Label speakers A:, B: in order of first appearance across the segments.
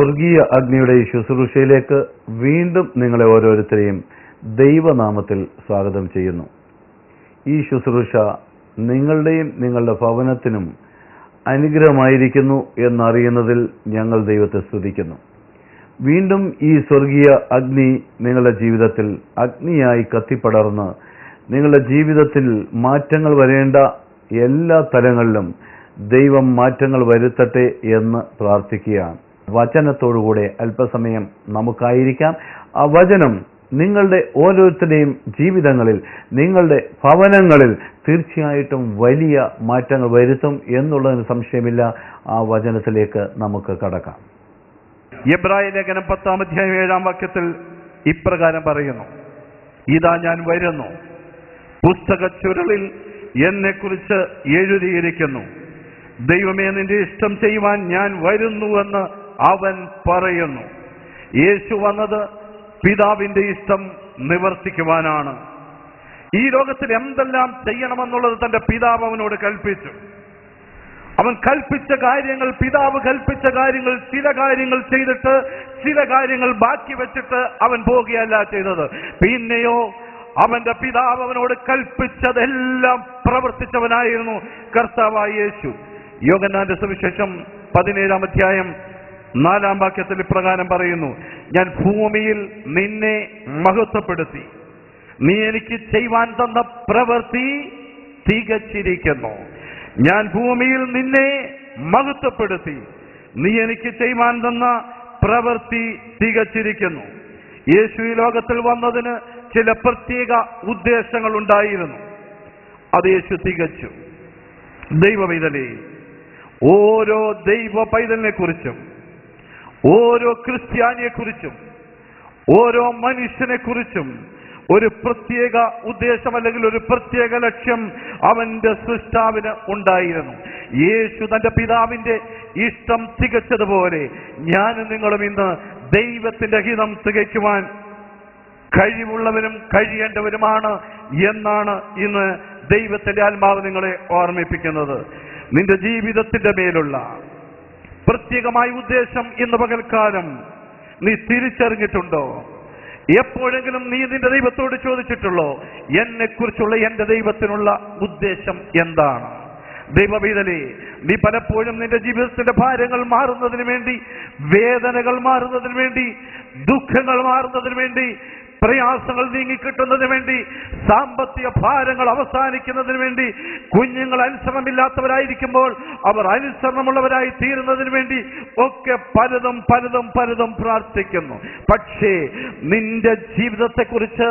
A: സ്വർഗീയ അഗ്നിയുടെ ഈ ശുശ്രൂഷയിലേക്ക് വീണ്ടും നിങ്ങളെ ഓരോരുത്തരെയും ദൈവനാമത്തിൽ സ്വാഗതം ചെയ്യുന്നു. ഈ ശുശ്രൂഷ നിങ്ങളുടെയും നിങ്ങളുടെ ഭവനത്തിനും അനുഗ്രഹമായിരിക്കുന്നു എന്നറിയുന്നതിൽ ഞങ്ങൾ ദൈവത്തെ സ്തുതിക്കുന്നു. വീണ്ടും ഈ സ്വർഗീയ അഗ്നി നിങ്ങളുടെ ജീവിതത്തിൽ അഗ്നിയായി കത്തിപ്പടർന്ന് നിങ്ങളുടെ ജീവിതത്തിൽ മാറ്റങ്ങൾ വരേണ്ട എല്ലാ തലങ്ങളിലും ദൈവം മാറ്റങ്ങൾ വരുത്തട്ടെ എന്ന് പ്രാർത്ഥിക്കുകയാണ്. വചനത്തോടുകൂടെ അല്പസമയം നമുക്കായിരിക്കാം. ആ വചനം നിങ്ങളുടെ ഓരോരുത്തരുടെയും ജീവിതങ്ങളിൽ നിങ്ങളുടെ ഭവനങ്ങളിൽ തീർച്ചയായിട്ടും വലിയ മാറ്റങ്ങൾ വരുത്തും എന്നുള്ളതിന് സംശയമില്ല. ആ വചനത്തിലേക്ക് നമുക്ക് കടക്കാം.
B: എബ്രായ ലേഖനം പത്താം അധ്യായം ഏഴാം വാക്യത്തിൽ ഇപ്രകാരം പറയുന്നു. ഇതാ ഞാൻ വരുന്നു. പുസ്തക ചുരുളിൽ എന്നെക്കുറിച്ച് എഴുതിയിരിക്കുന്നു. ദൈവമേ നിന്റെ ഇഷ്ടം ചെയ്യുവാൻ ഞാൻ വരുന്നുവെന്ന് അവൻ പറയുന്നു യേശു വന്നത് പിതാവിന്റെ ഇഷ്ടം നിവർത്തിക്കുവാനാണ്. ഈ ലോകത്തിൽ എന്തെല്ലാം ചെയ്യണമെന്നുള്ളത് തന്റെ പിതാവ് അവനോട് കൽപ്പിച്ചു. അവൻ കൽപ്പിച്ച കാര്യങ്ങൾ പിതാവ് കൽപ്പിച്ച കാര്യങ്ങൾ ചില കാര്യങ്ങൾ ചെയ്തിട്ട് ചില കാര്യങ്ങൾ ബാക്കി വെച്ചിട്ട് അവൻ പോകുകയല്ല ചെയ്തത്. പിന്നെയോ അവന്റെ പിതാവ് അവനോട് കൽപ്പിച്ചതെല്ലാം പ്രവർത്തിച്ചവനായിരുന്നു കർത്താവായ യേശു. യോഗനാന്റെ സുവിശേഷം പതിനേഴാം അധ്യായം നാലാം വാക്യത്തിൽ ഇപ്രകാരം പറയുന്നു ഞാൻ ഭൂമിയിൽ നിന്നെ മഹത്വപ്പെടുത്തി. നീ എനിക്ക് ചെയ്യുവാൻ തന്ന പ്രവൃത്തി തികച്ചിരിക്കുന്നു. ഞാൻ ഭൂമിയിൽ നിന്നെ മഹത്വപ്പെടുത്തി. നീ എനിക്ക് ചെയ്യുവാൻ തന്ന പ്രവൃത്തി തികച്ചിരിക്കുന്നു. യേശു ഈ ലോകത്തിൽ വന്നതിന് ചില പ്രത്യേക ഉദ്ദേശങ്ങൾ ഉണ്ടായിരുന്നു. അത് യേശു തികച്ചു. ദൈവ പൈതലേ ഓരോ ദൈവ പൈതലിനെ കുറിച്ചും ഓരോ ക്രിസ്ത്യാനിയെക്കുറിച്ചും ഓരോ മനുഷ്യനെക്കുറിച്ചും ഒരു പ്രത്യേക ഉദ്ദേശം അല്ലെങ്കിൽ ഒരു പ്രത്യേക ലക്ഷ്യം അവന്റെ സൃഷ്ടാവിന് ഉണ്ടായിരുന്നു. യേശു തന്റെ പിതാവിന്റെ ഇഷ്ടം തികച്ചതുപോലെ ഞാനും നിങ്ങളും ഇന്ന് ദൈവത്തിന്റെ ഹിതം തികയ്ക്കുവാൻ കഴിവുള്ളവരും കഴിയേണ്ടവരുമാണ് എന്നാണ് ഇന്ന് ദൈവത്തിന്റെ ആത്മാവ് നിങ്ങളെ ഓർമ്മിപ്പിക്കുന്നത്. നിന്റെ ജീവിതത്തിന്റെ മേലുള്ള പ്രത്യേകമായ ഉദ്ദേശം ഇന്ന് പകൽക്കാലം നീ തിരിച്ചറിഞ്ഞിട്ടുണ്ടോ? എപ്പോഴെങ്കിലും നീ നിന്റെ ദൈവത്തോട് ചോദിച്ചിട്ടുള്ളോ? എന്നെ കുറിച്ചുള്ള എന്റെ ദൈവത്തിനുള്ള ഉദ്ദേശം എന്താണ്? ദൈവവീതലേ നീ പലപ്പോഴും നിന്റെ ജീവിതത്തിന്റെ ഭാരങ്ങൾ മാറുന്നതിന് വേണ്ടി വേദനകൾ മാറുന്നതിന് വേണ്ടി ദുഃഖങ്ങൾ മാറുന്നതിന് വേണ്ടി പ്രയാസങ്ങൾ നീങ്ങിക്കിട്ടുന്നതിന് വേണ്ടി സാമ്പത്തിക ഭാരങ്ങൾ അവസാനിക്കുന്നതിന് വേണ്ടി കുഞ്ഞുങ്ങൾ അനുസരണമില്ലാത്തവരായിരിക്കുമ്പോൾ അവർ അനുസരണമുള്ളവരായി തീരുന്നതിന് വേണ്ടി ഒക്കെ പലതും പലതും പലതും പ്രാർത്ഥിക്കുന്നു. പക്ഷേ നിന്റെ ജീവിതത്തെക്കുറിച്ച്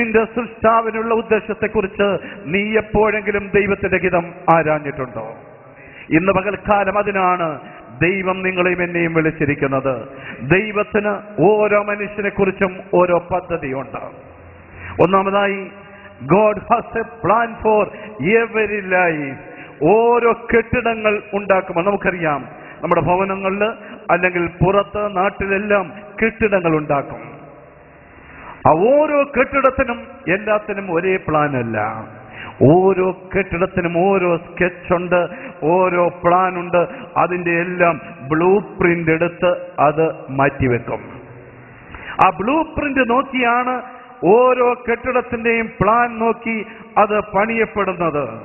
B: നിന്റെ സൃഷ്ടാവിനുള്ള ഉദ്ദേശത്തെക്കുറിച്ച് നീ എപ്പോഴെങ്കിലും ദൈവത്തിന്റെ ഹിതം ആരാഞ്ഞിട്ടുണ്ടോ? ഇന്ന് പകൽക്കാലം അതിനാണ് ദൈവം നിങ്ങളെയും എന്നെയും വിളിച്ചിരിക്കുന്നത്. ദൈവത്തിന് ഓരോ മനുഷ്യനെ കുറിച്ചും ഓരോ പദ്ധതിയുണ്ട്. ഒന്നാമതായി God has a plan for every life ഓരോ കെട്ടിടങ്ങൾ ഉണ്ടാക്കുമ്പോൾ നമുക്കറിയാം നമ്മുടെ ഭവനങ്ങളിൽ അല്ലെങ്കിൽ പുറത്ത് നാട്ടിലെല്ലാം കെട്ടിടങ്ങൾ ഉണ്ടാക്കും. ആ ഓരോ കെട്ടിടത്തിനും എല്ലാത്തിനും ഒരേ പ്ലാനല്ല ഓരോ കെട്ടിടത്തിനും ഓരോ സ്കെച്ച് ഉണ്ട് ഓരോ പ്ലാൻ ഉണ്ട്. അതിന്റെ എല്ലാം ബ്ലൂ പ്രിന്റ് എടുത്ത് അത് മാറ്റിവെക്കും. ആ ബ്ലൂ പ്രിന്റ് നോക്കിയാണ് ഓരോ കെട്ടിടത്തിന്റെയും പ്ലാൻ നോക്കി അത് പണിയപ്പെടുന്നത്.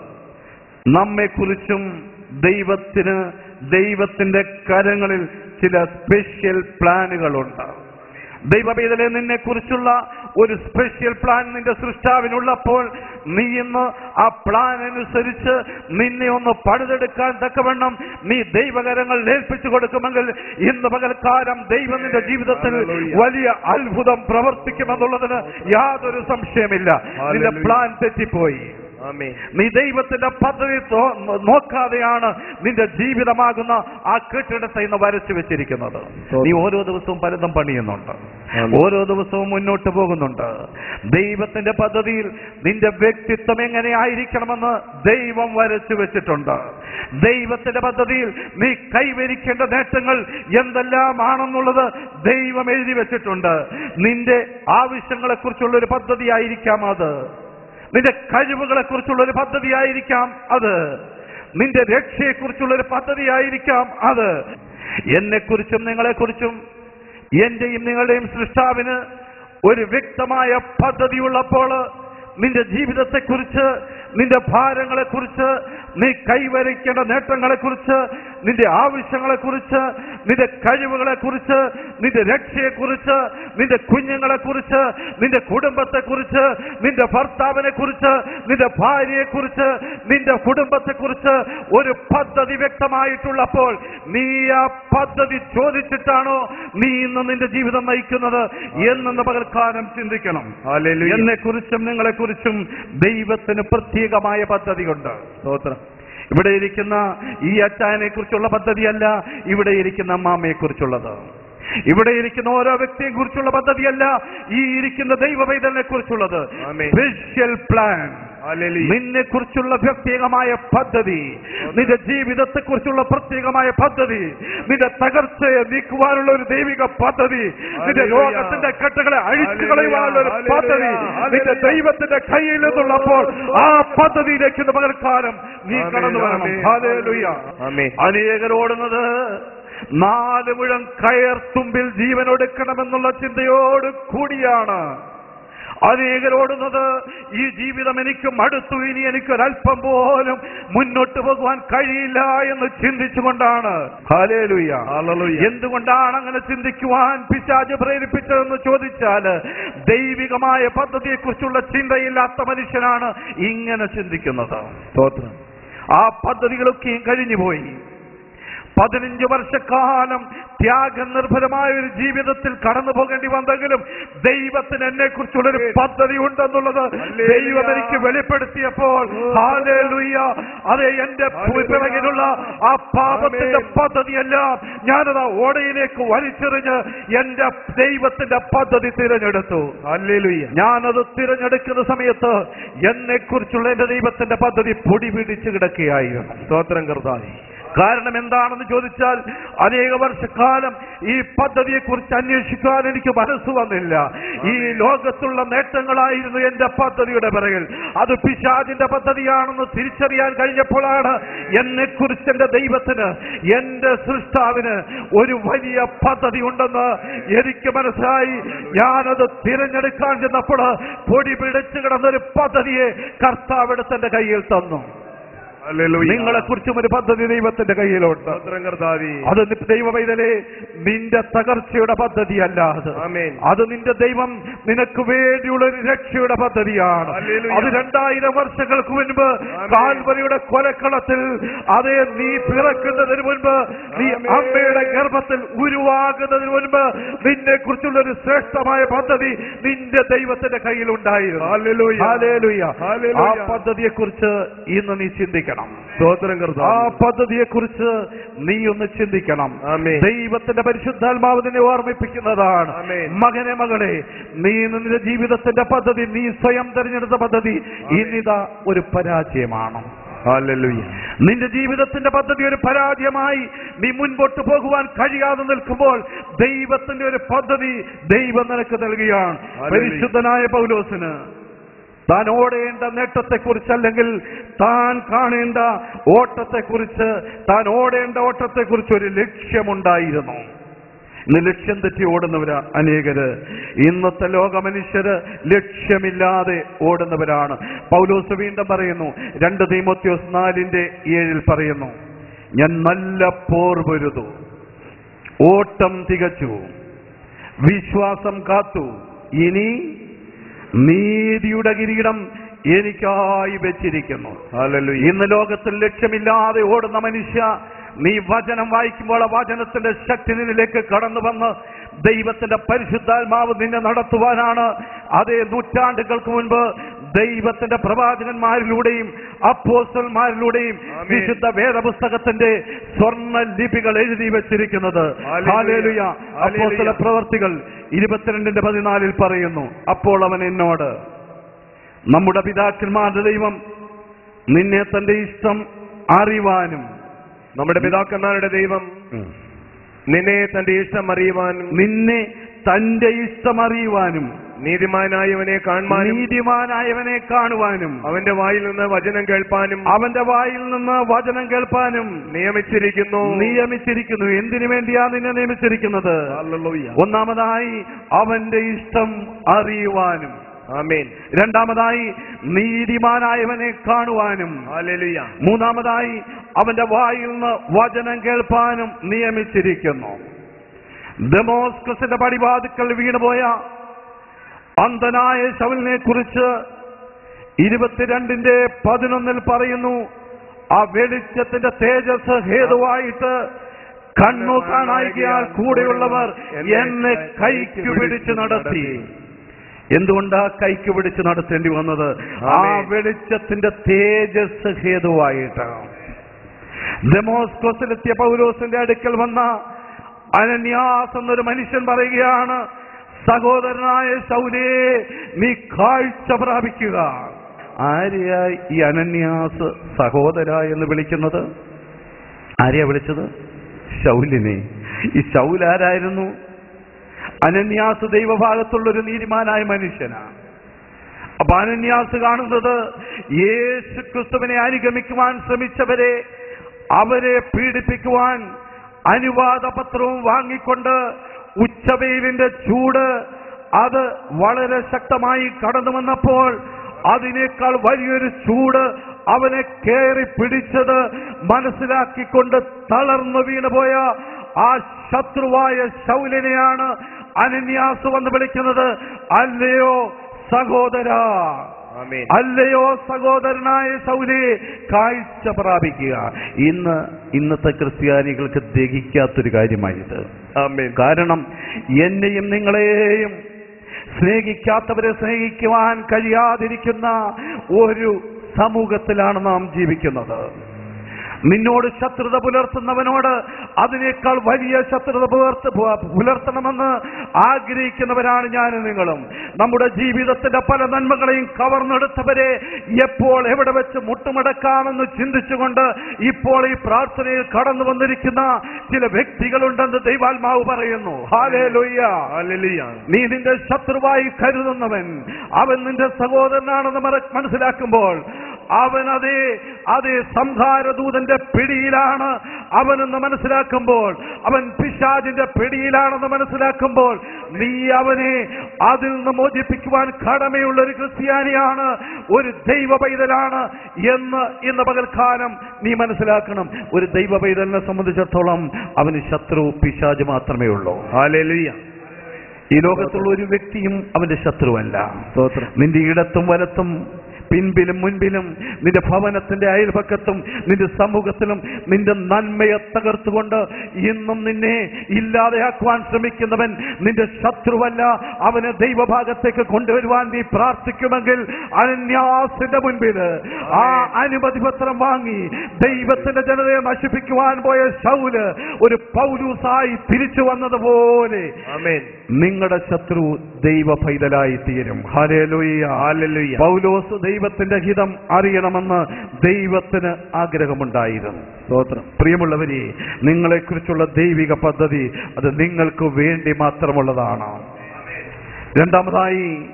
B: നമ്മെക്കുറിച്ചും ദൈവത്തിന് ദൈവത്തിന്റെ കരങ്ങളിൽ ചില സ്പെഷ്യൽ പ്ലാനുകളുണ്ട് ദൈവപേതലെ നിന്നെ കുറിച്ചുള്ള ഒരു സ്പെഷ്യൽ പ്ലാൻ നിന്റെ സൃഷ്ടാവിനുള്ളപ്പോൾ നീ ഇന്ന് ആ പ്ലാൻ അനുസരിച്ച് നിന്നെ ഒന്ന് പണിതെടുക്കാൻ തക്കവണ്ണം നീ ദൈവകരങ്ങൾ ഏൽപ്പിച്ചു കൊടുക്കുമെങ്കിൽ ഇന്ന് പകൽക്കാലം ദൈവം നിന്റെ ജീവിതത്തിൽ വലിയ അത്ഭുതം പ്രവർത്തിക്കുമെന്നുള്ളതിന് യാതൊരു സംശയമില്ല. നിന്റെ പ്ലാൻ തെറ്റിപ്പോയി. നീ ദൈവത്തിന്റെ പദ്ധതി നോക്കാതെയാണ് നിന്റെ ജീവിതമാകുന്ന ആ കെട്ടിടത്തെ ഇന്ന് വരച്ചു വെച്ചിരിക്കുന്നത്. നീ ഓരോ ദിവസവും പലതും പണിയുന്നുണ്ട്. ഓരോ ദിവസവും മുന്നോട്ട് പോകുന്നുണ്ട്. ദൈവത്തിന്റെ പദ്ധതിയിൽ നിന്റെ വ്യക്തിത്വം എങ്ങനെ ആയിരിക്കണമെന്ന് ദൈവം വരച്ചു വെച്ചിട്ടുണ്ട്. ദൈവത്തിന്റെ പദ്ധതിയിൽ നീ കൈവരിക്കേണ്ട നേട്ടങ്ങൾ എന്തെല്ലാമാണെന്നുള്ളത് ദൈവം എഴുതി വെച്ചിട്ടുണ്ട്. നിന്റെ ആവശ്യങ്ങളെ കുറിച്ചുള്ള ഒരു പദ്ധതിയായിരിക്കാം അത്. നിന്റെ കഴിവുകളെ കുറിച്ചുള്ള ഒരു പദ്ധതിയായിരിക്കാം അത്. നിന്റെ രക്ഷയെക്കുറിച്ചുള്ള ഒരു പദ്ധതിയായിരിക്കാം അത്. എന്നെക്കുറിച്ചും നിങ്ങളെക്കുറിച്ചും എന്റെയും നിങ്ങളുടെയും സൃഷ്ടാവിന് ഒരു വ്യക്തമായ പദ്ധതി ഉള്ളപ്പോൾ നിന്റെ ജീവിതത്തെക്കുറിച്ച് നിന്റെ ഭാരങ്ങളെക്കുറിച്ച് നീ കൈവരിക്കേണ്ട നേട്ടങ്ങളെക്കുറിച്ച് നിന്റെ ആവശ്യങ്ങളെ കുറിച്ച് നിന്റെ കഴിവുകളെ കുറിച്ച് നിന്റെ രക്ഷയെ കുറിച്ച് നിന്റെ കുഞ്ഞുങ്ങളെ കുറിച്ച് നിന്റെ കുടുംബത്തെ കുറിച്ച് നിന്റെ ഭർത്താവിനെ കുറിച്ച് നിന്റെ ഭാര്യയെ കുറിച്ച് നിന്റെ കുടുംബത്തെ കുറിച്ച് ഒരു പദ്ധതി വ്യക്തമായിട്ടുള്ളപ്പോൾ നീ ആ പദ്ധതി ചോദിച്ചിട്ടാണോ നീ ഇന്ന് നിന്റെ ജീവിതം നയിക്കുന്നത് എന്നെന്ന് പകൽക്കാലം ചിന്തിക്കണം. എന്നെ കുറിച്ചും നിങ്ങളെ കുറിച്ചും ദൈവത്തിന് പ്രത്യേകമായ പദ്ധതിയുണ്ട്.
C: സ്തോത്രം.
B: ഇവിടെ ഇരിക്കുന്ന ഈ അച്ചായനെ കുറിച്ചുള്ള പദ്ധതിയല്ല ഇവിടെ ഇരിക്കുന്ന അമ്മാമ്മയെ കുറിച്ചുള്ളത് ഇവിടെ ഇരിക്കുന്ന ഓരോ വ്യക്തിയെ കുറിച്ചുള്ള പദ്ധതിയല്ല ഈ ഇരിക്കുന്ന ദൈവ പൈതലിനെ കുറിച്ചുള്ളത് സ്പെഷ്യൽ പ്ലാൻ. നിന്നെ കുറിച്ചുള്ള പ്രത്യേകമായ പദ്ധതി നിന്റെ ജീവിതത്തെ കുറിച്ചുള്ള പ്രത്യേകമായ പദ്ധതി നിന്റെ തകർച്ചയെ നീക്കുവാനുള്ള ഒരു ദൈവിക പദ്ധതി നിന്റെ
C: രോഗത്തിന്റെ
B: ലോകത്തിന്റെ കെട്ടുകളെ അഴിച്ചു കളയുവാനുള്ള ഒരു പദ്ധതി നിന്റെ ദൈവത്തിന്റെ കയ്യിൽ നിന്നുള്ളപ്പോൾ ആ പദ്ധതിയിലേക്ക് പകൽക്കാലം നീ കടന്നു വരണം. അനേകരോടുന്നത് നാല് മുഴം കയർ തുമ്പിൽ ജീവനൊടുക്കണമെന്നുള്ള ചിന്തയോട് കൂടിയാണ് അനേകരോടുന്നത് ഈ ജീവിതം എനിക്ക് മടുത്തു ഇനി എനിക്ക് ഒരല്പം പോലും മുന്നോട്ട് പോകുവാൻ കഴിയില്ല എന്ന് ചിന്തിച്ചുകൊണ്ടാണ്. എന്തുകൊണ്ടാണ് അങ്ങനെ ചിന്തിക്കുവാൻ പിശാജ് പ്രേരിപ്പിച്ചതെന്ന് ചോദിച്ചാൽ ദൈവികമായ പദ്ധതിയെക്കുറിച്ചുള്ള ചിന്തയില്ലാത്ത മനുഷ്യനാണ് ഇങ്ങനെ ചിന്തിക്കുന്നത്. ആ പദ്ധതികളൊക്കെയും കഴിഞ്ഞുപോയി. പതിനഞ്ച് വർഷക്കാലം ത്യാഗ നിർഭരമായ ഒരു ജീവിതത്തിൽ കടന്നു പോകേണ്ടി വന്നെങ്കിലും ദൈവത്തിന് എന്നെ കുറിച്ചുള്ളൊരു പദ്ധതി ഉണ്ടെന്നുള്ളത്. ദൈവം എനിക്ക് വെളിപ്പെടുത്തിയപ്പോൾ അതെ എന്റെ. പിറകിലുള്ള ആ പാപത്തിന്റെ. പദ്ധതിയെല്ലാം ഞാനത് ആ ഓടയിലേക്ക് വലിച്ചെറിഞ്ഞ് എന്റെ ദൈവത്തിന്റെ പദ്ധതി തിരഞ്ഞെടുത്തു. ഞാനത് തിരഞ്ഞെടുക്കുന്ന സമയത്ത് എന്നെ കുറിച്ചുള്ള എന്റെ ദൈവത്തിന്റെ പദ്ധതി പൊടി പിടിച്ച് കിടക്കുകയായിരുന്നു.
C: സ്തോത്രം കർത്താവേ.
B: കാരണം എന്താണെന്ന് ചോദിച്ചാൽ അനേക വർഷക്കാലം ഈ പദ്ധതിയെക്കുറിച്ച് അന്വേഷിക്കാൻ എനിക്ക് മനസ്സ് വന്നില്ല. ഈ ലോകത്തുള്ള നേട്ടങ്ങളായിരുന്നു എന്റെ പദ്ധതിയുടെ പിറകിൽ. അത് പിശാജിന്റെ പദ്ധതിയാണെന്ന് തിരിച്ചറിയാൻ കഴിഞ്ഞപ്പോഴാണ് എന്നെ കുറിച്ച് എന്റെ ദൈവത്തിന് എന്റെ സൃഷ്ടാവിന് ഒരു വലിയ പദ്ധതി ഉണ്ടെന്ന് എനിക്ക് മനസ്സിലായി. ഞാനത് തിരഞ്ഞെടുക്കാൻ ചെന്നപ്പോൾ പൊടി പിടിച്ചു കിടന്നൊരു പദ്ധതിയെ കർത്താവെടുത്ത് എന്റെ കയ്യിൽ തന്നു. നിങ്ങളെ കുറിച്ചും ഒരു പദ്ധതി ദൈവത്തിന്റെ കയ്യിലുണ്ട്.
C: അത്
B: അത് ദൈവവൈതലേ നിന്റെ തകർച്ചയുടെ പദ്ധതിയല്ല അത്. അത് നിന്റെ ദൈവം നിനക്ക് വേണ്ടിയുള്ള ഒരു രക്ഷയുടെ പദ്ധതിയാണ്. അത് രണ്ടായിരം വർഷങ്ങൾക്ക് മുൻപ്. കാൽവരിയുടെ കൊലക്കളത്തിൽ അതേ നീ പിറക്കുന്നതിന് മുൻപ് നീ അമ്മയുടെ ഗർഭത്തിൽ ഉരുവാകുന്നതിന് മുൻപ് നിന്നെ കുറിച്ചുള്ള ഒരു ശ്രേഷ്ഠമായ പദ്ധതി നിന്റെ ദൈവത്തിന്റെ കയ്യിലുണ്ടായിരുന്നു. ആ പദ്ധതിയെ കുറിച്ച് ഇന്ന് നീ ചിന്തിക്കണം.
C: സ്തോത്രം
B: ആ പദ്ധതിയെ കുറിച്ച് നീ ഒന്ന് ചിന്തിക്കണം. ദൈവത്തിന്റെ പരിശുദ്ധാത്മാവ് നിന്നെ ഓർമ്മിപ്പിക്കുന്നതാണ്. മകനെ മകളെ നീ നിന്റെ ജീവിതത്തിന്റെ പദ്ധതി നീ സ്വയം തെരഞ്ഞെടുത്ത പദ്ധതി ഇന്നിതാ ഒരു പരാജയമാണ്. നിന്റെ ജീവിതത്തിന്റെ പദ്ധതി ഒരു പരാജയമായി നീ മുൻപോട്ട് പോകുവാൻ കഴിയാതെ നിൽക്കുമ്പോൾ ദൈവത്തിന്റെ ഒരു പദ്ധതി ദൈവം നിനക്ക് നൽകുകയാണ്. പരിശുദ്ധനായ പൗലോസിന് താൻ ഓടേണ്ട നേട്ടത്തെക്കുറിച്ച് അല്ലെങ്കിൽ താൻ കാണേണ്ട ഓട്ടത്തെക്കുറിച്ച് താൻ ഓടേണ്ട ഓട്ടത്തെക്കുറിച്ച് ഒരു ലക്ഷ്യമുണ്ടായിരുന്നു. ഇന്ന് ലക്ഷ്യം തെറ്റി ഓടുന്നവരാ അനേകര്. ഇന്നത്തെ ലോക മനുഷ്യര് ലക്ഷ്യമില്ലാതെ ഓടുന്നവരാണ്. പൗലോസ് വീണ്ടും പറയുന്നു രണ്ട് തീമോത്യോസ് നാലിന്റെ ഏഴിൽ പറയുന്നു ഞാൻ നല്ല പോർ പൊരുതു ഓട്ടം തികച്ചു വിശ്വാസം കാത്തു ഇനി നീതിയുടെ കിരീടം എനിക്കായി വെച്ചിരിക്കുന്നു.
C: അല്ലല്ലോ
B: ഇന്ന് ലോകത്തിൽ ലക്ഷ്യമില്ലാതെ ഓടുന്ന മനുഷ്യ നീ വചനം വായിക്കുമ്പോൾ ആ വചനത്തിന്റെ ശക്തി നിന്നിലേക്ക് കടന്നു വന്ന് ദൈവത്തിന്റെ പരിശുദ്ധാത്മാവ് നിന്നെ നടത്തുവാനാണ്. അതേ നൂറ്റാണ്ടുകൾക്ക് മുൻപ് ദൈവത്തിന്റെ പ്രവാചകന്മാരിലൂടെയും അപ്പോസ്റ്റന്മാരിലൂടെയും. വിശുദ്ധ വേദപുസ്തകത്തിന്റെ സ്വർണ ലിപികൾ എഴുതി വെച്ചിരിക്കുന്നത്. പ്രവർത്തികൾ ഇരുപത്തിരണ്ടിന്റെ പതിനാലിൽ പറയുന്നു അപ്പോൾ അവൻ എന്നോട് നമ്മുടെ പിതാക്കന്മാരുടെ ദൈവം നിന്നെ തന്റെ ഇഷ്ടം അറിവാനും
C: നമ്മുടെ പിതാക്കന്മാരുടെ ദൈവം നിന്നെ തന്റെ ഇഷ്ടം അറിയുവാനും
B: നിന്നെ തന്റെ ഇഷ്ടം അറിയുവാനും
C: നീതിമാനായവനെ കാണുവാൻ
B: നീതിമാനായവനെ കാണുവാനും
C: അവന്റെ വായിൽ നിന്ന് വചനം കേൾപ്പാനും
B: അവന്റെ വായിൽ നിന്ന് വചനം കേൾപ്പാനും
C: നിയമിച്ചിരിക്കുന്നു.
B: നിയമിച്ചിരിക്കുന്നു. എന്തിനു വേണ്ടിയാ നിന്നെ നിയമിച്ചിരിക്കുന്നത്. ഒന്നാമതായി അവന്റെ ഇഷ്ടം അറിയുവാനും.
C: ആമേൻ.
B: രണ്ടാമതായി നീതിമാനായവനെ കാണുവാനും. മൂന്നാമതായി അവന്റെ വായിൽ നിന്ന് വചനം കേൾപ്പാനും നിയമിച്ചിരിക്കുന്നു. ഡെമോസ്കസിന്റെ പടിവാതുക്കൾ വീണുപോയ അന്ധനായ ശവലിനെ കുറിച്ച് ഇരുപത്തിരണ്ടിന്റെ പതിനൊന്നിൽ പറയുന്നു ആ വെളിച്ചത്തിന്റെ തേജസ് ഹേതുവായിട്ട് കണ്ണു കാണായികയാൽ കൂടെയുള്ളവർ എന്നെ കൈക്ക് പിടിച്ചു നടത്തി. എന്തുകൊണ്ടാ കൈക്ക് പിടിച്ചു നടത്തേണ്ടി വന്നത്? ആ വെളിച്ചത്തിന്റെ തേജസ് ഹേതുവായിട്ടാണ് ഡെമോസ്കോസിലെത്തിയ പൗലോസിന്റെ അടുക്കൽ വന്ന അനന്യാസ് എന്നൊരു മനുഷ്യൻ പറയുകയാണ് സഹോദരനായ ശൗലേ നീ കാഴ്ച പ്രാപിക്കുക. ആരെയായി ഈ അനന്യാസ് സഹോദര എന്ന് വിളിക്കുന്നത്? ആരെയാ വിളിച്ചത്? ശൗലിനെ. ഈ ശൗലാരായിരുന്നു അനന്യാസ് ദൈവഭാഗത്തുള്ളൊരു നീതിമാനായ മനുഷ്യനാ. അപ്പൊ അനന്യാസ് കാണുന്നത് യേശു ക്രിസ്തുവിനെ അനുഗമിക്കുവാൻ ശ്രമിച്ചവരെ അവരെ പീഡിപ്പിക്കുവാൻ അനുവാദ പത്രവും വാങ്ങിക്കൊണ്ട് ഉച്ചവെയിലിന്റെ ചൂട് അത് വളരെ ശക്തമായി കടന്നു വന്നപ്പോൾ അതിനേക്കാൾ വലിയൊരു ചൂട് അവനെ കയറി പിടിച്ചത് മനസ്സിലാക്കിക്കൊണ്ട് തളർന്നു വീണുപോയ ആ ശത്രുവായ ശൗലിനെയാണ് അനന്യാസ് വന്ന് വിളിക്കുന്നത്. അല്ലയോ സഹോദര അല്ലയോ സഹോദരനായ സൗലി കാഴ്ച പ്രാപിക്കുക. ഇന്ന് ഇന്നത്തെ ക്രിസ്ത്യാനികൾക്ക് ദഹിക്കാത്തൊരു കാര്യമായത് കാരണം എന്നെയും നിങ്ങളെയും സ്നേഹിക്കാത്തവരെ സ്നേഹിക്കുവാൻ കഴിയാതിരിക്കുന്ന ഒരു സമൂഹത്തിലാണ് നാം ജീവിക്കുന്നത്. നിന്നോട് ശത്രുത പുലർത്തുന്നവനോട് അതിനേക്കാൾ വലിയ ശത്രുത പുലർത്ത് പുലർത്തണമെന്ന് ആഗ്രഹിക്കുന്നവരാണ് ഞാനും നിങ്ങളും. നമ്മുടെ ജീവിതത്തിന്റെ പല നന്മകളെയും കവർന്നെടുത്തവരെ എപ്പോൾ എവിടെ വെച്ച് മുട്ടുമടക്കാമെന്ന് ചിന്തിച്ചുകൊണ്ട് ഇപ്പോൾ ഈ പ്രാർത്ഥനയിൽ കടന്നു വന്നിരിക്കുന്ന ചില വ്യക്തികളുണ്ടെന്ന് ദൈവാത്മാവ് പറയുന്നു. നീ നിന്റെ ശത്രുവായി കരുതുന്നവൻ. അവൻ നിന്റെ സഹോദരനാണെന്ന് മനസ്സിലാക്കുമ്പോൾ അവൻ അതേ അതേ സംഹാരദൂതന്റെ പിടിയിലാണ്. അവനെന്ന് മനസ്സിലാക്കുമ്പോൾ അവൻ പിശാജിന്റെ പിടിയിലാണെന്ന് മനസ്സിലാക്കുമ്പോൾ നീ അവനെ അതിൽ നിന്ന് മോചിപ്പിക്കുവാൻ കടമയുള്ള ഒരു ക്രിസ്ത്യാനിയാണ് ഒരു ദൈവ പൈതലാണ് എന്ന് ഇന്ന് പകൽക്കാലം നീ മനസ്സിലാക്കണം. ഒരു ദൈവ പൈതലിനെ സംബന്ധിച്ചിടത്തോളം അവന് ശത്രു പിശാജ് മാത്രമേ ഉള്ളൂ.
C: ഹാലേലിയ.
B: ഈ ലോകത്തുള്ള ഒരു വ്യക്തിയും അവന്റെ ശത്രുവല്ല. നിന്റെ ഇടത്തും വലത്തും പിൻപിലും മുൻപിലും നിന്റെ ഭവനത്തിന്റെ അയൽപക്കത്തും നിന്റെ സമൂഹത്തിലും നിന്റെ നന്മയെ തകർത്തുകൊണ്ട് ഇന്നും നിന്നെ ഇല്ലാതെയാക്കുവാൻ ശ്രമിക്കുന്നവൻ നിന്റെ ശത്രുവല്ല. അവനെ ദൈവഭാഗത്തേക്ക് കൊണ്ടുവരുവാൻ നീ പ്രാർത്ഥിക്കുമെങ്കിൽ അനന്യാസിന്റെ മുൻപിൽ ആ അനുമതി പത്രം വാങ്ങി ദൈവത്തിന്റെ ജനതയെ നശിപ്പിക്കുവാൻ പോയ ശൗൽ ഒരു പൗലൂസായി തിരിച്ചു വന്നതുപോലെ.
C: ആമേൻ.
B: നിങ്ങളുടെ ശത്രു ദൈവ പൈതലായി തീരും ഹല്ലേലൂയ. പൗലോസ് ദൈവത്തിന്റെ ഹിതം അറിയണമെന്ന് ദൈവത്തിന് ആഗ്രഹമുണ്ടായിരുന്നു.
C: സ്തോത്രം.
B: പ്രിയമുള്ളവരെ നിങ്ങളെക്കുറിച്ചുള്ള ദൈവിക പദ്ധതി അത് നിങ്ങൾക്ക് വേണ്ടി മാത്രമുള്ളതാണ്. രണ്ടാമതായി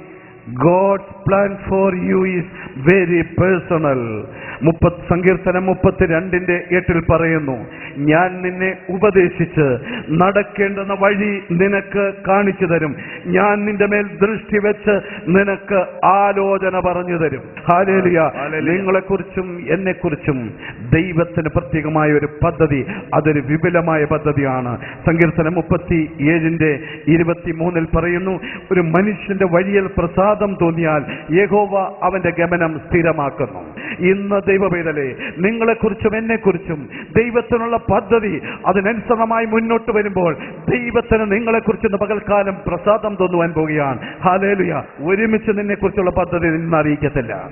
B: God's plan for you is very personal മുപ്പത് സങ്കീർത്തനം മുപ്പത്തിരണ്ടിന്റെ എട്ടിൽ പറയുന്നു ഞാൻ നിന്നെ ഉപദേശിച്ച് നടക്കേണ്ടുന്ന വഴി നിനക്ക് കാണിച്ചു തരും. ഞാൻ നിന്റെ മേൽ ദൃഷ്ടി വെച്ച് നിനക്ക് ആലോചന പറഞ്ഞു തരും. ഹാലേലിയ. നിങ്ങളെക്കുറിച്ചും എന്നെക്കുറിച്ചും ദൈവത്തിന് പ്രത്യേകമായ ഒരു പദ്ധതി അതൊരു വിപുലമായ പദ്ധതിയാണ്. സങ്കീർത്തനം മുപ്പത്തി ഏഴിന്റെ ഇരുപത്തി മൂന്നിൽ പറയുന്നു ഒരു മനുഷ്യന്റെ വഴിയിൽ പ്രസാദം തോന്നിയാൽ യഹോവ അവന്റെ ഗമനം സ്ഥിരമാക്കുന്നു. ഇന്ന് ദൈവവേദലെ നിങ്ങളെക്കുറിച്ചും എന്നെക്കുറിച്ചും ദൈവത്തിനുള്ള പദ്ധതി അതിനനുസൃതമായി മുന്നോട്ട് വരുമ്പോൾ ദൈവത്തിന് നിങ്ങളെക്കുറിച്ച് ഇന്ന് പകൽക്കാലം പ്രസാദം തോന്നുവാൻ പോവുകയാണ്. ഹാലേലുയ ഒരുമിച്ച് നിന്നെക്കുറിച്ചുള്ള പദ്ധതി നിന്നെ അറിയിക്കത്തില്ല.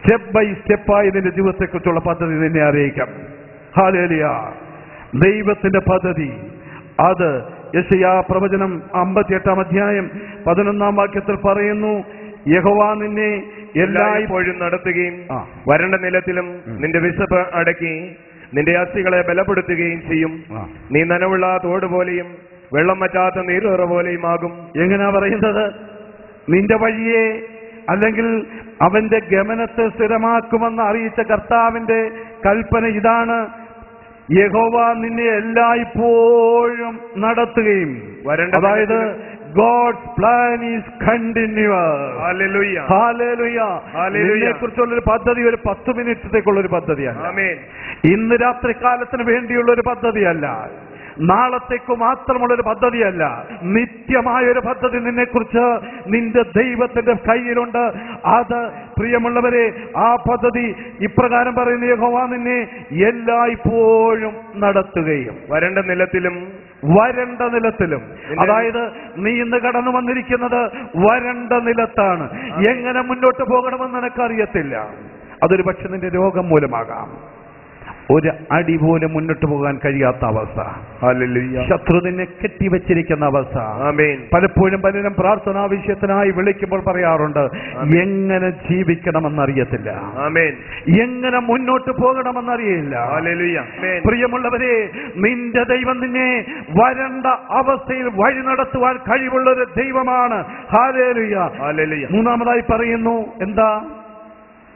B: സ്റ്റെപ്പ് ബൈ സ്റ്റെപ്പായി നിന്റെ ജീവിതത്തെക്കുറിച്ചുള്ള പദ്ധതി നിന്നെ അറിയിക്കാം. ഹാലേലിയ ദൈവത്തിന്റെ പദ്ധതി. അത് യശയാ പ്രവചനം അമ്പത്തിയെട്ടാം അധ്യായം പതിനൊന്നാം വാക്യത്തിൽ പറയുന്നു യഹോവ നിന്നെ എല്ലായ്പ്പോഴും
C: നടത്തുകയും. വരണ്ട നിലത്തിലും നിന്റെ വിശപ്പ് അടക്കി നിന്റെ അസ്ഥികളെ ബലപ്പെടുത്തുകയും ചെയ്യും. നീ നനവുള്ള തോട് പോലെയും വെള്ളം വറ്റാത്ത നീരുറ പോലെയും ആകും.
B: എങ്ങനെയാ പറയുന്നത്? നിന്റെ വഴിയെ അല്ലെങ്കിൽ അവന്റെ ഗമനത്തെ സ്ഥിരമാക്കുമെന്ന് അറിയിച്ച കർത്താവിന്റെ കൽപ്പന ഇതാണ്. യഹോവ നിന്നെ എല്ലായ്പ്പോഴും നടത്തുകയും
C: വരണ്ട
B: അതായത് ഗോഡ്സ് പ്ലാൻ ഈസ് കണ്ടിന്യൂസ് കുറിച്ചുള്ള ഒരു പദ്ധതി ഒരു പത്ത് മിനിറ്റത്തേക്കുള്ള ഒരു പദ്ധതിയാണ് ഇന്ന് രാത്രി കാലത്തിന് വേണ്ടിയുള്ള ഒരു പദ്ധതിയല്ല. നാളത്തേക്ക് മാത്രമുള്ള ഒരു പദ്ധതിയല്ല. നിത്യമായ ഒരു പദ്ധതി നിന്നെക്കുറിച്ച് നിന്റെ ദൈവത്തിന്റെ കയ്യിലുണ്ട്. അത് പ്രിയമുള്ളവരെ ആ പദ്ധതി ഇപ്രകാരം പറയുന്ന യഹോവ നിന്നെ എല്ലായ്പ്പോഴും നടത്തുകയും.
C: വരണ്ട നിലത്തിലും.
B: വരണ്ട നിലത്തിലും. അതായത് നീ ഇന്ന് കടന്നു വന്നിരിക്കുന്നത് വരണ്ട നിലത്താണ്. എങ്ങനെ മുന്നോട്ട് പോകണമെന്ന് നിനക്കറിയത്തില്ല. അതൊരു പക്ഷെ നിന്റെ രോഗം മൂലമാകാം. ഒരു അടി പോലും മുന്നോട്ട് പോകാൻ കഴിയാത്ത അവസ്ഥ.
C: ശത്രുതിനെ
B: ശത്രു നിന്നെ കെട്ടിവെച്ചിരിക്കുന്ന അവസ്ഥ. പലപ്പോഴും പലരും പ്രാർത്ഥനാ വിഷയത്തിനായി വിളിക്കുമ്പോൾ പറയാറുണ്ട് എങ്ങനെ ജീവിക്കണമെന്നറിയത്തില്ല. എങ്ങനെ മുന്നോട്ട് പോകണമെന്നറിയില്ല. പ്രിയമുള്ളവരെ നിന്റെ ദൈവം നിന്നെ വരണ്ട അവസ്ഥയിൽ വഴി നടത്തുവാൻ കഴിവുള്ള ഒരു ദൈവമാണ് മൂന്നാമതായി പറയുന്നു എന്താ?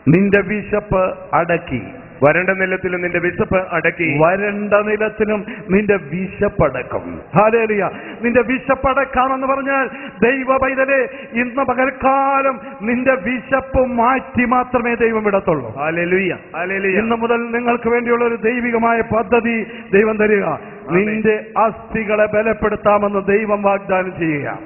B: നിന്റെ വിശപ്പ് അടക്കി.
C: വരണ്ട നിലത്തിലും നിന്റെ വിശപ്പ് അടക്കി.
B: വരണ്ട നിലത്തിലും നിന്റെ വിശപ്പടക്കും. ഹാലേലിയ നിന്റെ വിശപ്പടക്കാമെന്ന് പറഞ്ഞാൽ ദൈവ പൈതലെ ഇന്ന് പകൽക്കാലം നിന്റെ വിശപ്പ് മാറ്റി മാത്രമേ ദൈവം വിടത്തുള്ളൂ.
C: ഹാലേലുയ്യ ഹല്ലേലൂയ.
B: ഇന്ന് മുതൽ നിങ്ങൾക്ക് വേണ്ടിയുള്ള ഒരു ദൈവികമായ പദ്ധതി ദൈവം തരിക. നിന്റെ അസ്ഥികളെ ബലപ്പെടുത്താമെന്ന് ദൈവം വാഗ്ദാനം ചെയ്യുക.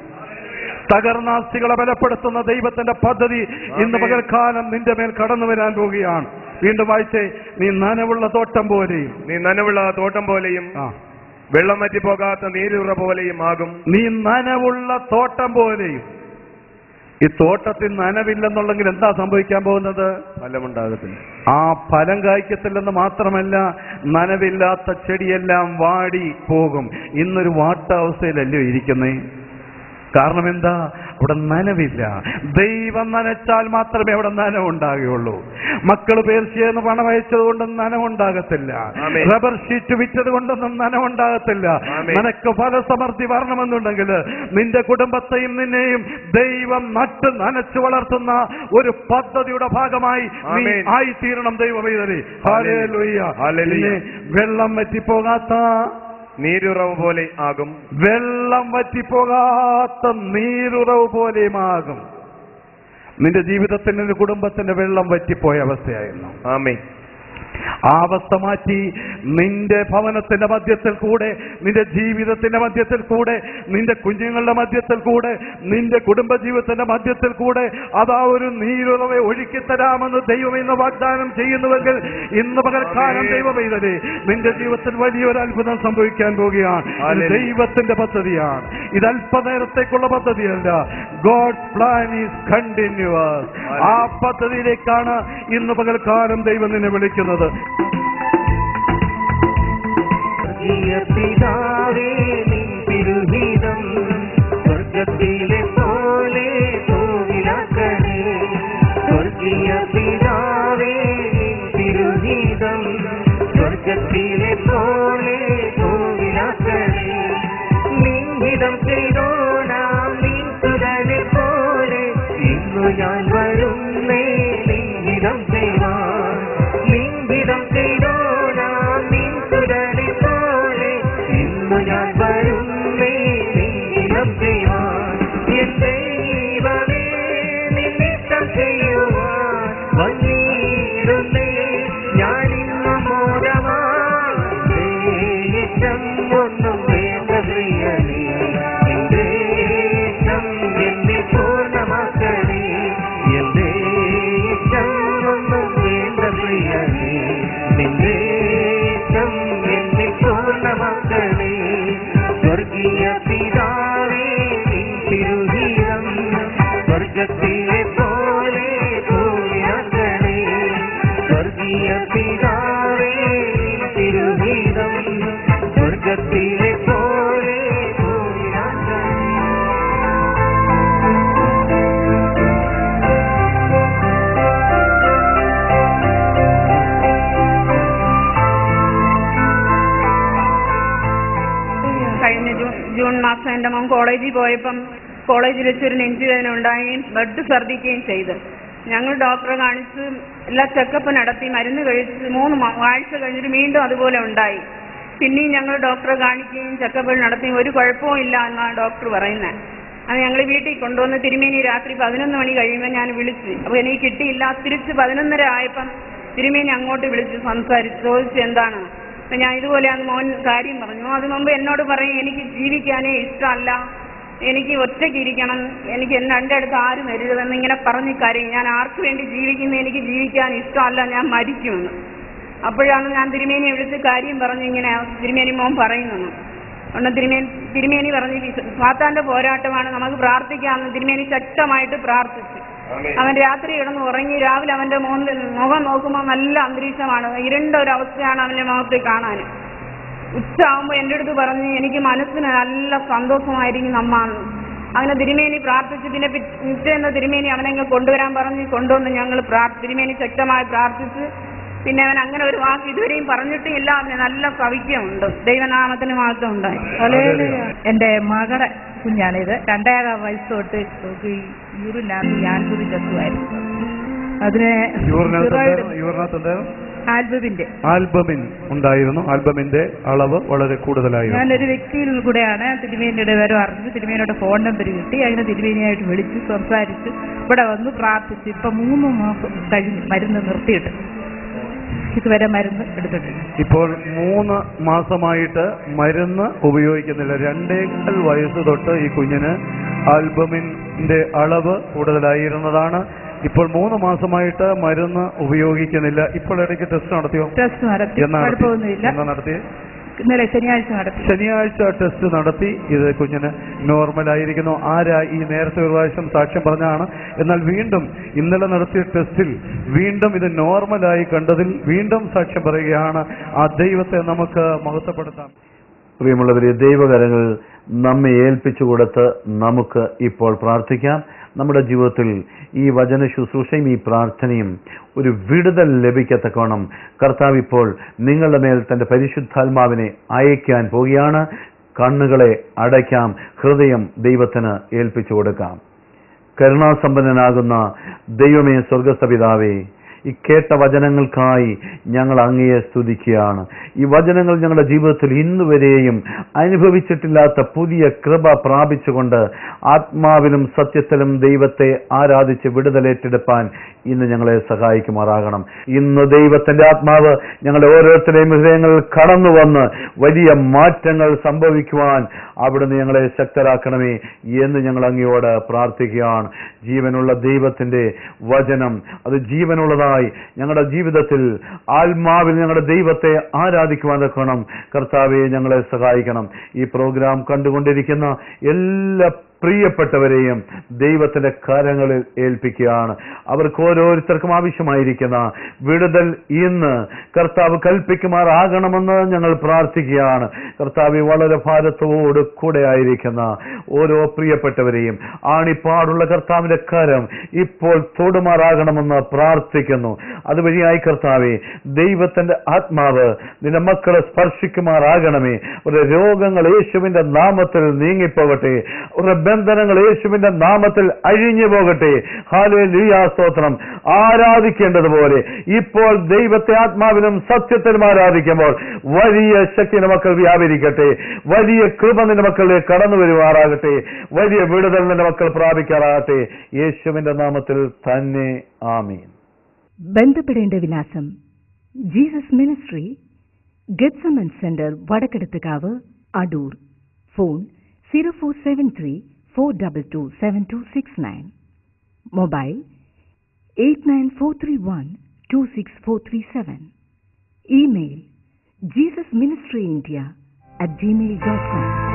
B: തകർന്ന അസ്ഥികളെ ബലപ്പെടുത്തുന്ന ദൈവത്തിന്റെ പദ്ധതി ഇന്ന്. പകൽക്കാലം നിന്റെ മേൽ കടന്നു വരാൻ പോവുകയാണ്. വീണ്ടും വായിച്ചേ നീ നനവുള്ള തോട്ടം പോലെയും
C: നീ നനവുള്ള തോട്ടം പോലെയും വെള്ളം വറ്റി പോകാത്ത നീരുറ പോലെയും ആകും.
B: നീ നനവുള്ള തോട്ടം പോലെയും ഈ തോട്ടത്തിൽ നനവില്ലെന്നുള്ളെങ്കിൽ എന്താ സംഭവിക്കാൻ പോകുന്നത്?
C: ഫലമുണ്ടാകത്തില്ല.
B: ആ ഫലം കായ്ക്കത്തില്ലെന്ന് മാത്രമല്ല നനവില്ലാത്ത ചെടിയെല്ലാം വാടി പോകും. ഇന്നൊരു വാട്ടാവസ്ഥയിലല്ലോ ഇരിക്കുന്നേ? കാരണം എന്താ അവിടെ നനവില്ല. ദൈവം നനച്ചാൽ മാത്രമേ അവിടെ നനവുണ്ടാകുകയുള്ളൂ. മക്കൾ പേർച്ചയെന്ന് പണം അയച്ചത് കൊണ്ടും നനവുണ്ടാകത്തില്ല. റബ്ബർ ഷീറ്റ് വിറ്റത് കൊണ്ടൊന്നും നനവുണ്ടാകത്തില്ല. നനക്ക് ഫലസമൃദ്ധി വരണമെന്നുണ്ടെങ്കിൽ നിന്റെ കുടുംബത്തെയും നിന്നെയും ദൈവം നട്ട് നനച്ചു വളർത്തുന്ന ഒരു പദ്ധതിയുടെ ഭാഗമായി നീ. ആയിത്തീരണം
C: ദൈവം.
B: വെള്ളം വറ്റിപ്പോകാത്ത
C: നീരുറവ് പോലെ ആകും.
B: വെള്ളം വറ്റിപ്പോകാത്ത നീരുറവ് പോലെയുമാകും നിന്റെ ജീവിതത്തിൽ നിന്റെ കുടുംബത്തിന്റെ വെള്ളം വറ്റിപ്പോയ അവസ്ഥയായിരുന്നു.
C: ആമേ
B: ആ അവസ്ഥ മാറ്റി. നിന്റെ ഭവനത്തിന്റെ മധ്യത്തിൽ കൂടെ നിന്റെ ജീവിതത്തിന്റെ മധ്യത്തിൽ കൂടെ നിന്റെ കുഞ്ഞുങ്ങളുടെ മധ്യത്തിൽ കൂടെ നിന്റെ കുടുംബജീവിതത്തിന്റെ മധ്യത്തിൽ കൂടെ അതാ ഒരു നീരുറവെ ഒഴുക്കിത്തരാമെന്ന് ദൈവം ഇന്ന് വാഗ്ദാനം ചെയ്യുന്നുവെങ്കിൽ ഇന്ന് പകൽക്കാലം ദൈവം ചെയ്തത് നിന്റെ ജീവിതത്തിൽ വലിയൊരു അത്ഭുതം സംഭവിക്കാൻ പോവുകയാണ് ദൈവത്തിന്റെ പദ്ധതിയാണ്. ഇത് അല്പനേരത്തേക്കുള്ള പദ്ധതിയല്ല. ഗോഡ് പ്ലാൻ ഈസ് കണ്ടിന്യൂസ് ആ പദ്ധതിയിലേക്കാണ് ഇന്ന് പകൽക്കാലം ദൈവം നിന്നെ വിളിക്കുന്നത്.
D: സ്വർഗീയ പിതാവേ നിൻ തിരുഹിതം സ്വർഗത്തിലെ ഇഷ്ടം
E: കഴിഞ്ഞ ജൂൺ ജൂൺ മോൻ കോളേജിൽ പോയപ്പം കോളേജിൽ വെച്ചൊരു നെഞ്ചുവേദന ഉണ്ടാകുകയും ബ്ലഡ് ഛർദ്ദിക്കുകയും ചെയ്ത്. ഞങ്ങൾ ഡോക്ടറെ കാണിച്ച് എല്ലാ ചെക്കപ്പ് നടത്തി മരുന്ന് കഴിച്ച് മൂന്ന് ആഴ്ച കഴിഞ്ഞിട്ട് വീണ്ടും അതുപോലെ ഉണ്ടായി. പിന്നെയും ഞങ്ങൾ ഡോക്ടറെ കാണിക്കുകയും ചെക്കപ്പ് നടത്തുകയും ഒരു കുഴപ്പവും ഇല്ല എന്നാണ് ഡോക്ടർ പറയുന്നത്. അത് ഞങ്ങൾ വീട്ടിൽ കൊണ്ടുവന്ന് തിരുമേനി രാത്രി പതിനൊന്ന് മണി കഴിയുമ്പോൾ ഞാൻ വിളിച്ച്. അപ്പോൾ എനിക്ക് കിട്ടിയില്ല. തിരിച്ച് പതിനൊന്നര ആയപ്പം തിരുമേനി അങ്ങോട്ട് വിളിച്ച് സംസാരിച്ച് ചോദിച്ചു എന്താണ്? അപ്പം ഞാൻ ഇതുപോലെ ഇതുപോലെയാണ് മോൻ കാര്യം പറഞ്ഞു. അത് മുമ്പ് എന്നോട് പറയും എനിക്ക് ജീവിക്കാനേ ഇഷ്ടമല്ല. എനിക്ക് ഒറ്റയ്ക്ക് ഇരിക്കണം. എനിക്ക് എന്നെ എന്റെ അടുത്ത് ആരും വരരുതെന്ന് ഇങ്ങനെ പറഞ്ഞ് കരയും ഞാൻ ആർക്ക് വേണ്ടി ജീവിക്കുന്ന? എനിക്ക് ജീവിക്കാൻ ഇഷ്ടമല്ല. ഞാൻ മരിക്കുമെന്ന്. അപ്പോഴാണ് ഞാൻ തിരുമേനി എടുത്ത് കാര്യം പറഞ്ഞു ഇങ്ങനെ തിരുമേനി മോൻ പറയുന്നു. ഒന്ന് തിരുമേനി തിരുമേനി പറഞ്ഞു സാത്താന്റെ പോരാട്ടമാണ് നമുക്ക് പ്രാർത്ഥിക്കാമെന്ന് തിരുമേനി ശക്തമായിട്ട് പ്രാർത്ഥിച്ചു. അവൻ രാത്രി കിടന്ന് ഉറങ്ങി രാവിലെ അവന്റെ മുഖം മുഖം നോക്കുമ്പോൾ നല്ല അന്തരീക്ഷമാണ്. ഇരുണ്ട ഒരു അവസ്ഥയാണ് അവന്റെ മുഖത്ത് കാണാൻ. ഉച്ചയാകുമ്പോൾ എന്റെ അടുത്ത് പറഞ്ഞു എനിക്ക് മനസ്സിന് നല്ല സന്തോഷമായിരിക്കും അമ്മ അങ്ങനെ തിരുമേനി പ്രാർത്ഥിച്ച്. പിന്നെ പിറ്റ്- പിറ്റേന്ന് തിരുമേനി അവനെങ്കിൽ കൊണ്ടുവരാൻ പറഞ്ഞ്. കൊണ്ടുവന്ന് ഞങ്ങൾ തിരുമേനി ശക്തമായി പ്രാർത്ഥിച്ച് പിന്നെ അവൻ അങ്ങനെ ഒരു വാക്ക് ഇതുവരെയും പറഞ്ഞിട്ടും ഇല്ല അവന് നല്ല കവിജ്ഞമുണ്ട് ദൈവനാമത്തിന് മാത്രം ഉണ്ടായി
F: എന്റെ മകളെ കുഞ്ഞാണിത്. രണ്ടേകാൽ വയസ്സ് തൊട്ട് ഞാൻ ചെത്തുമായിരുന്നു അതിന് ആൽബമിന്റെ
B: ആൽബമിൻ ഉണ്ടായിരുന്നു. ആൽബമിന്റെ അളവ് വളരെ കൂടുതലായിരുന്നു.
F: ഞാനൊരു വ്യക്തിയിൽ കൂടെയാണ് തിരുമേനിയുടെ വിവരം അറിഞ്ഞ് തിരുമേനിയുടെ ഫോൺ നമ്പർ കിട്ടി. അതിനെ തിരുമേനിയായിട്ട് വിളിച്ച് സംസാരിച്ച് ഇവിടെ വന്ന് പ്രാർത്ഥിച്ച് ഇപ്പൊ മൂന്ന് മാസം കഴിഞ്ഞ് മരുന്ന് നിർത്തിയിട്ട്. ഇതുവരെ മരുന്ന് എടുത്തിട്ടില്ല.
B: ഇപ്പോൾ മൂന്ന് മാസമായിട്ട് മരുന്ന് ഉപയോഗിക്കുന്നില്ല. രണ്ടേകാൽ വയസ്സ് തൊട്ട് ഈ കുഞ്ഞിന് ആൽബമിന്റെ അളവ് കൂടുതലായിരുന്നതാണ്. ഇപ്പോൾ മൂന്ന് മാസമായിട്ട് മരുന്ന് ഉപയോഗിക്കുന്നില്ല. ഇപ്പോൾ ഇടയ്ക്ക് ടെസ്റ്റ് നടത്തിയോ?
F: ടെസ്റ്റ് നടത്തി? കുഴപ്പമൊന്നുമില്ല.
B: എന്നാ നടത്തി?
F: ഇന്നലെ ശനിയാഴ്ച നടത്തി.
B: ശനിയാഴ്ച ടെസ്റ്റ് നടത്തി. ഇത് കുഞ്ഞിന് നോർമൽ ആയിരിക്കുന്നു. ആരാ ഈ നേരത്തെ ഒരു പ്രാവശ്യം സാക്ഷ്യം പറഞ്ഞാണ് എന്നാൽ വീണ്ടും ഇന്നലെ നടത്തിയ ടെസ്റ്റിൽ വീണ്ടും ഇത് നോർമലായി കണ്ടതിൽ വീണ്ടും സാക്ഷ്യം പറയുകയാണ് ആ ദൈവത്തെ നമുക്ക് മഹത്വപ്പെടുത്താം.
A: പ്രിയമുള്ളവരെ ദൈവകരങ്ങൾ നമ്മെ ഏൽപ്പിച്ചു കൊടുത്ത് നമുക്ക് ഇപ്പോൾ പ്രാർത്ഥിക്കാം. നമ്മുടെ ജീവിതത്തിൽ ഈ വചന ശുശ്രൂഷയും ഈ പ്രാർത്ഥനയും ഒരു വിടുതൽ ലഭിക്കത്തക്കോണം കർത്താവ് ഇപ്പോൾ നിങ്ങളുടെ മേൽ തന്റെ പരിശുദ്ധാത്മാവിനെ അയക്കാൻ പോവുകയാണ്. കണ്ണുകളെ അടയ്ക്കാം. ഹൃദയം ദൈവത്തിന് ഏൽപ്പിച്ചു കൊടുക്കാം. കരുണാസമ്പന്നനാകുന്ന ദൈവമേ സ്വർഗസ്ഥ പിതാവേ ഈ കേട്ട വചനങ്ങൾക്കായി ഞങ്ങൾ അങ്ങയെ സ്തുതിക്കുകയാണ്. ഈ വചനങ്ങൾ ഞങ്ങളുടെ ജീവിതത്തിൽ ഇന്നുവരെയും അനുഭവിച്ചിട്ടില്ലാത്ത പുതിയ കൃപ പ്രാപിച്ചുകൊണ്ട് ആത്മാവിലും സത്യത്തിലും ദൈവത്തെ ആരാധിച്ച് വിടുതലേറ്റെടുപ്പാൻ ഇന്ന് ഞങ്ങളെ സഹായിക്കുമാറാകണം. ഇന്ന് ദൈവത്തിന്റെ ആത്മാവ് ഞങ്ങളുടെ ഓരോരുത്തരുടെയും ഹൃദയങ്ങൾ കടന്നു വന്ന് വലിയ മാറ്റങ്ങൾ സംഭവിക്കുവാൻ അവിടുന്ന് ഞങ്ങളെ ശക്തരാക്കണമേ എന്ന് ഞങ്ങൾ അങ്ങയോട് പ്രാർത്ഥിക്കുകയാണ്. ജീവനുള്ള ദൈവത്തിന്റെ വചനം അത് ജീവനുള്ളതായി ഞങ്ങളുടെ ജീവിതത്തിൽ ആത്മാവിൽ ഞങ്ങളുടെ ദൈവത്തെ ആരാധിക്കുവാൻ തക്കണം കർത്താവെ ഞങ്ങളെ സഹായിക്കണം. ഈ പ്രോഗ്രാം കണ്ടുകൊണ്ടിരിക്കുന്ന എല്ലാ പ്രിയപ്പെട്ടവരെയും ദൈവത്തിന്റെ കരങ്ങളിൽ ഏൽപ്പിക്കുകയാണ്. അവർക്ക് ഓരോരുത്തർക്കും ആവശ്യമായിരിക്കുന്ന വിടുതൽ ഇന്ന് കർത്താവ് കൽപ്പിക്കുമാറാകണമെന്ന് ഞങ്ങൾ പ്രാർത്ഥിക്കുകയാണ്. കർത്താവ് വളരെ ഭാരത്തോട് കൂടെ ആയിരിക്കുന്ന ഓരോ പ്രിയപ്പെട്ടവരെയും ആണിപ്പാടുള്ള കർത്താവിന്റെ കരം ഇപ്പോൾ തൊടുമാറാകണമെന്ന് പ്രാർത്ഥിക്കുന്നു. അതുവഴിയായി കർത്താവെ ദൈവത്തിന്റെ ആത്മാവ് നിന്റെ മക്കളെ സ്പർശിക്കുമാറാകണമേ. ഒരു രോഗങ്ങൾ യേശുവിന്റെ നാമത്തിൽ നീങ്ങിപ്പോകട്ടെ. ഒരു ബന്ധനങ്ങൾ യേശുവിന്റെ നാമത്തിൽ അഴിഞ്ഞു പോകട്ടെ. ഹാലേ ലുയാസ്തോത്രം ആരാധിക്കേണ്ടതുപോലെ. ഇപ്പോൾ ദൈവത്തെ ആത്മാവിനും സത്യത്തിലും ആരാധിക്കുമ്പോൾ വലിയ ശക്തി നമുക്ക് വ്യാപരിക്കട്ടെ. വലിയ കൃപ നിന്റെ കടന്നു വരുമാറാകട്ടെ. വലിയ വിടുതൽ നിന്റെ മക്കൾ പ്രാപിക്കാറാകട്ടെ. യേശുവിന്റെ നാമത്തിൽ തന്നെ ആമീൻ.
G: ബന്ധപ്പെടേണ്ട വിലാസം Jesus ministry Gethsemane centre Vadakkedathukavu Adoor. Phone zero four seven three Four double two seven two six nine, Mobile 89431 26437. Email Jesus Ministry India at gmail.com.